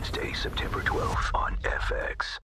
Wednesday, September 12th on FX.